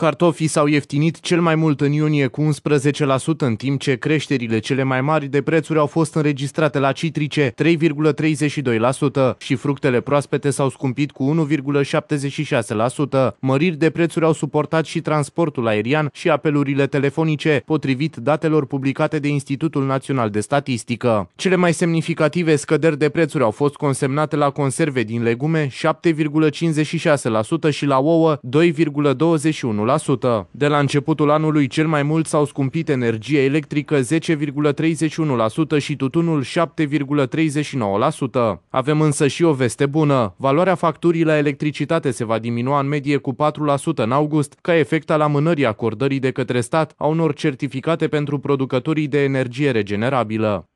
Cartofii s-au ieftinit cel mai mult în iunie cu 11%, în timp ce creșterile cele mai mari de prețuri au fost înregistrate la citrice 3,32% și fructele proaspete s-au scumpit cu 1,76%. Măriri de prețuri au suportat și transportul aerian și apelurile telefonice, potrivit datelor publicate de Institutul Național de Statistică. Cele mai semnificative scăderi de prețuri au fost consemnate la conserve din legume 7,56% și la ouă 2,21%. De la începutul anului, cel mai mult s-au scumpit energia electrică 10,31% și tutunul 7,39%. Avem însă și o veste bună. Valoarea facturii la electricitate se va diminua în medie cu 4% în august, ca efect al amânării acordării de către stat a unor certificate pentru producătorii de energie regenerabilă.